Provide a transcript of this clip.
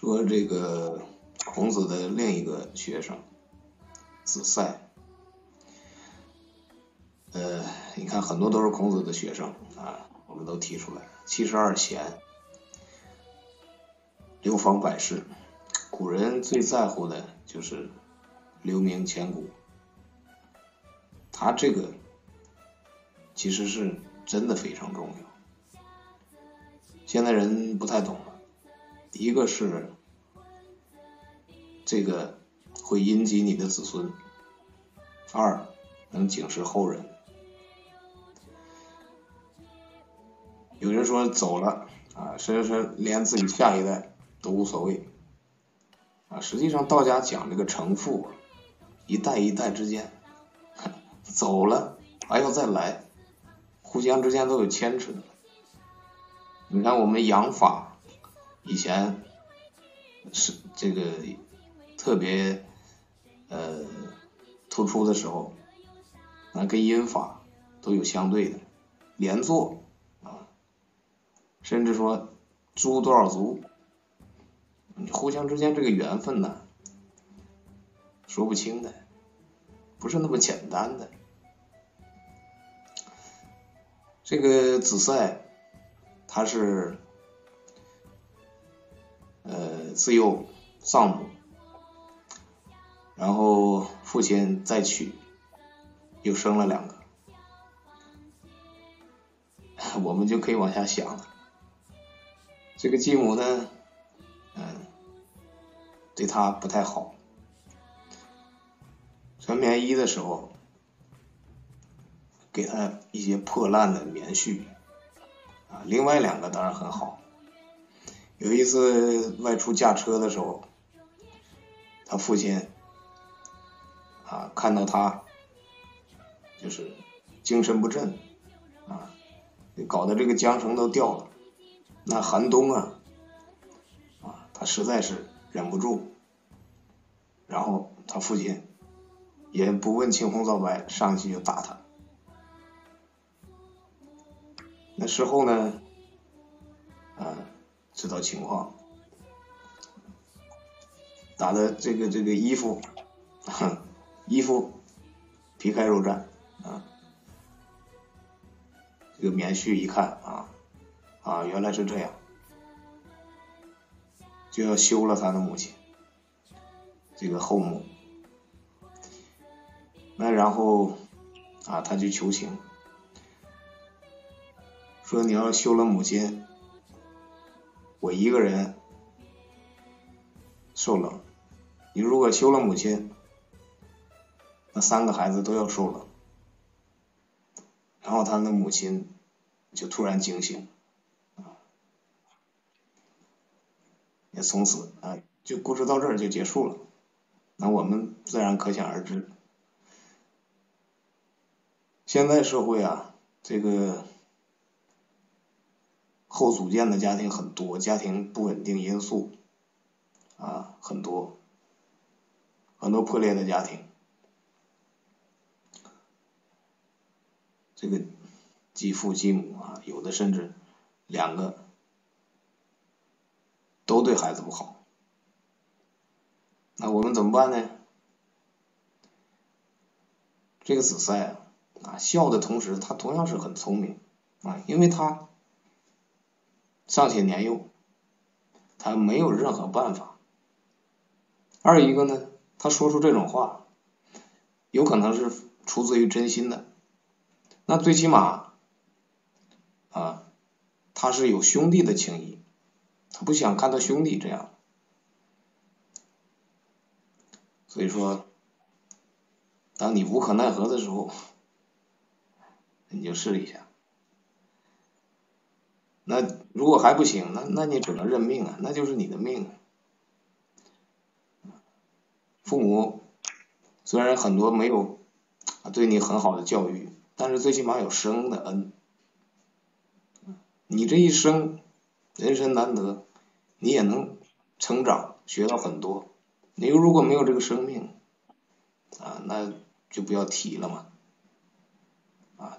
说这个孔子的另一个学生子赛，呃，你看很多都是孔子的学生啊，我们都提出来，七十二贤，流芳百世，古人最在乎的就是留名千古，他这个其实是真的非常重要，现在人不太懂了。一个是这个会荫及你的子孙，二能警示后人。有人说走了啊，甚至说连自己下一代都无所谓啊。实际上道家讲这个承父，一代一代之间走了还要再来，互相之间都有牵扯。你看我们养法。以前是这个特别呃突出的时候，那跟阴法都有相对的连坐啊，甚至说租多少族，互相之间这个缘分呢，说不清的，不是那么简单的。这个子赛他是。呃，自幼丧母，然后父亲再娶，又生了两个，我们就可以往下想了。这个继母呢，嗯，对他不太好，穿棉衣的时候，给他一些破烂的棉絮，啊，另外两个当然很好。有一次外出驾车的时候，他父亲啊看到他就是精神不振啊，搞得这个缰绳都掉了。那寒冬啊，啊他实在是忍不住，然后他父亲也不问青红皂白，上去就打他。那事后呢，知道情况，打的这个这个衣服，衣服皮开肉绽啊，这个棉絮一看啊啊原来是这样，就要休了他的母亲，这个后母，那然后啊他就求情，说你要休了母亲。我一个人受冷，你如果休了母亲，那三个孩子都要受冷。然后他的母亲就突然惊醒，也从此啊，就故事到这儿就结束了。那我们自然可想而知，现在社会啊，这个。后组建的家庭很多，家庭不稳定因素啊很多，很多破裂的家庭，这个继父继母啊，有的甚至两个都对孩子不好，那我们怎么办呢？这个子赛啊，啊孝的同时，他同样是很聪明啊，因为他。尚且年幼，他没有任何办法。二一个呢，他说出这种话，有可能是出自于真心的。那最起码，啊，他是有兄弟的情谊，他不想看到兄弟这样。所以说，当你无可奈何的时候，你就试一下。那如果还不行，那那你只能认命啊，那就是你的命。父母虽然很多没有对你很好的教育，但是最起码有生的恩。你这一生人生难得，你也能成长，学到很多。你如果没有这个生命，啊，那就不要提了嘛，啊。